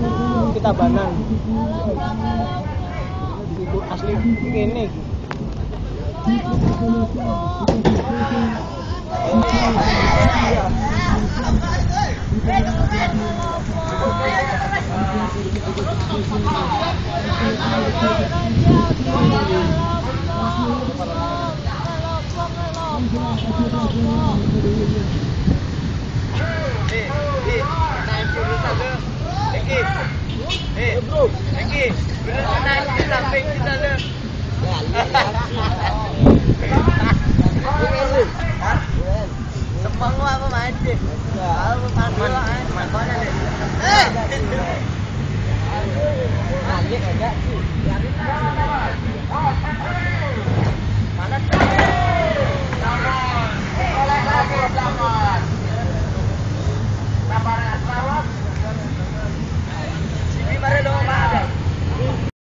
Hmm, kita banan itu asli ini Này chỉ là mình chỉ là được. Sắp mong quá mà anh chị. Ờ, mà mà mà có này. Ê! Hãy subscribe cho kênh Ghiền Mì Gõ Để không bỏ lỡ những video hấp dẫn